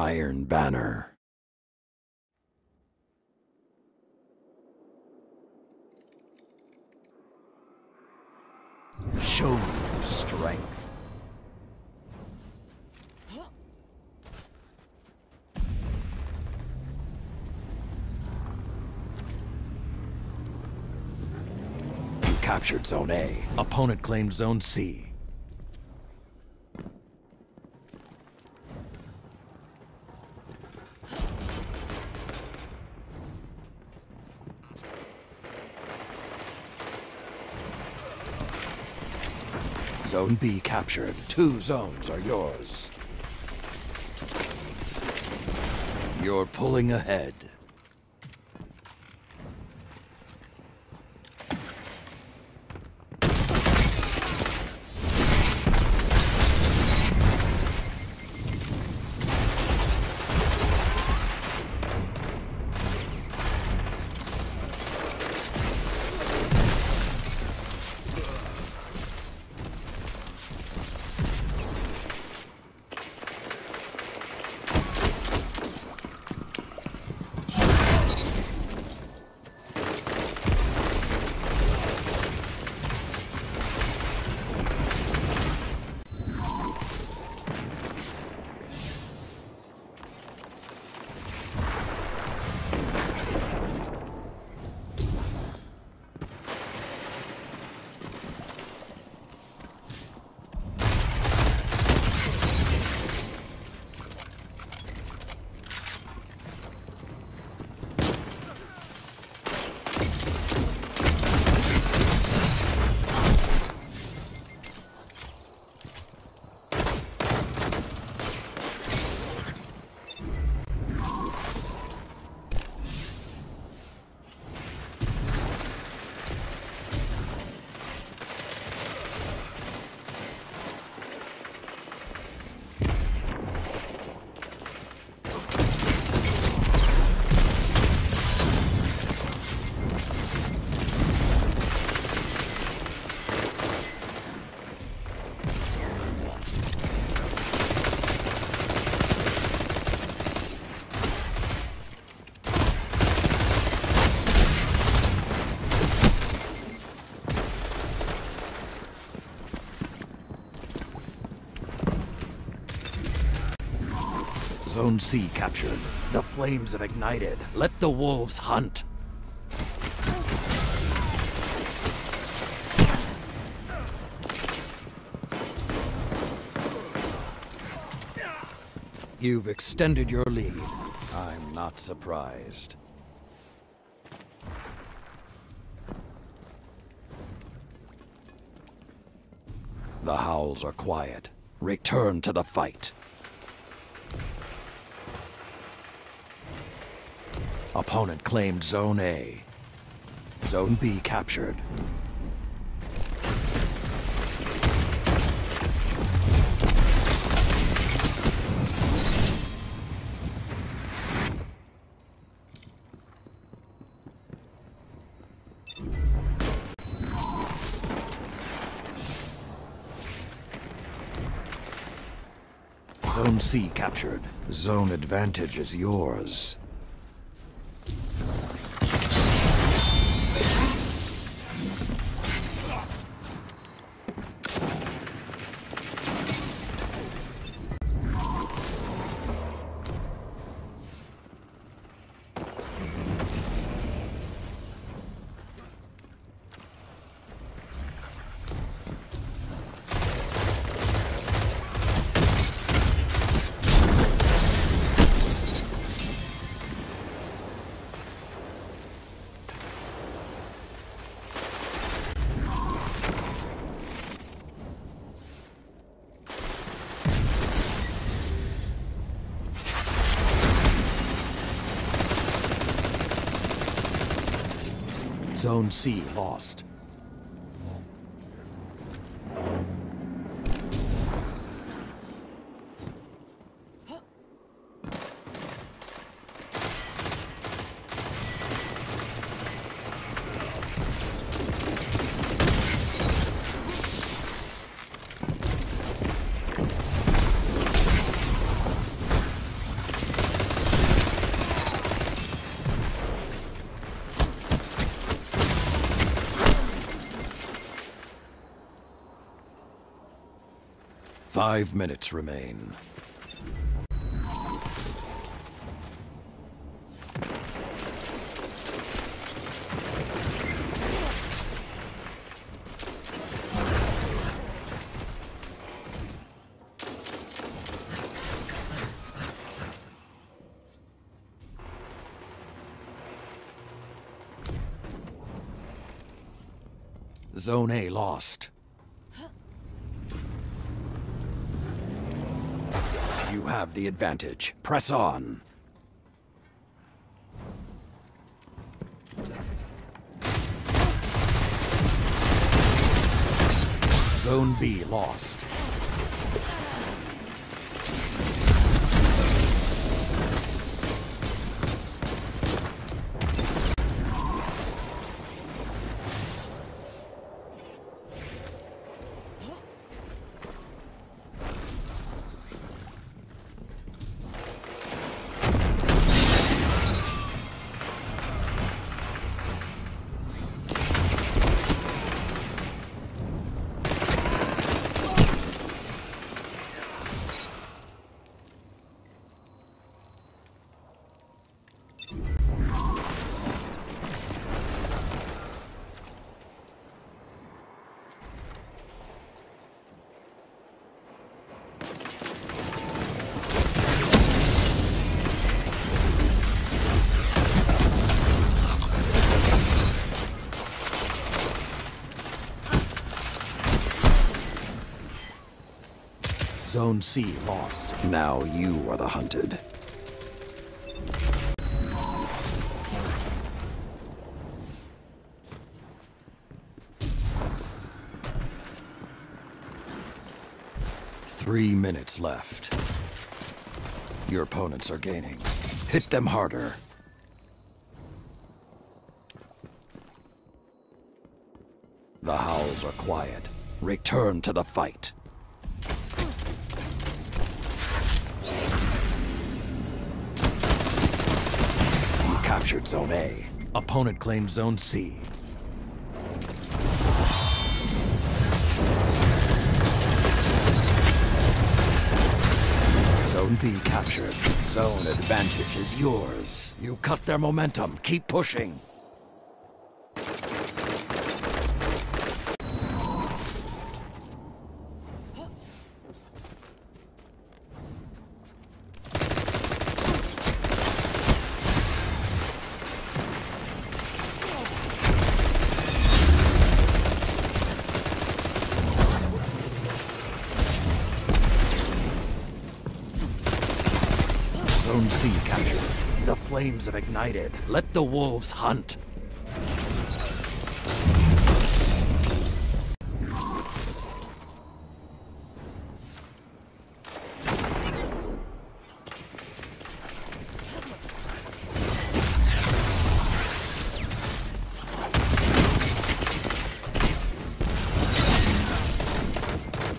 Iron Banner. Show your strength. You captured Zone A. Opponent claimed Zone C. Zone B captured. Two zones are yours. You're pulling ahead. Zone C captured. The flames have ignited. Let the wolves hunt. You've extended your lead. I'm not surprised. The howls are quiet. Return to the fight. Opponent claimed Zone A. Zone B captured. Zone C captured. Zone advantage is yours. Zone C lost. Five minutes remain. Zone A lost. Have the advantage. Press on. Zone B lost. Zone C lost. Now you are the hunted. Three minutes left. Your opponents are gaining. Hit them harder. The howls are quiet. Return to the fight. Captured Zone A. Opponent claimed Zone C. Zone B captured. Zone advantage is yours. You cut their momentum. Keep pushing. Captured. The flames have ignited. Let the wolves hunt.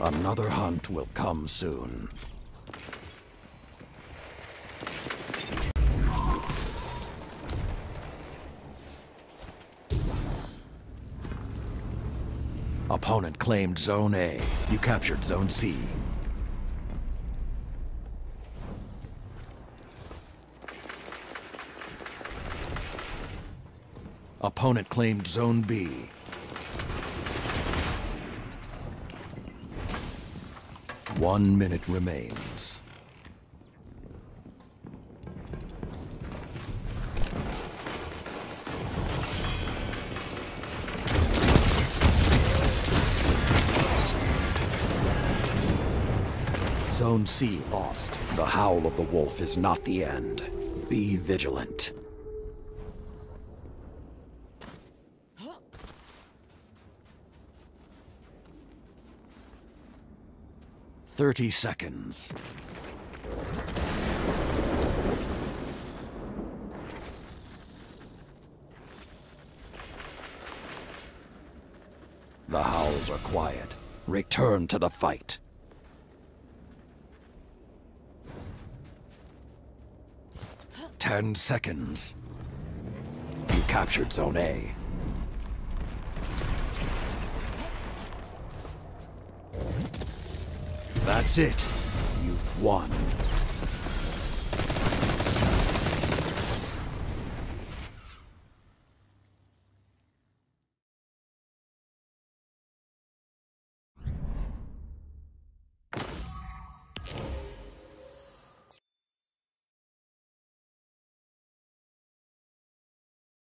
Another hunt will come soon. Opponent claimed Zone A. You captured Zone C. Opponent claimed Zone B. One minute remains. Zone C lost. The howl of the wolf is not the end. Be vigilant. Thirty seconds. The howls are quiet. Return to the fight. Ten seconds. You captured Zone A. That's it. You've won.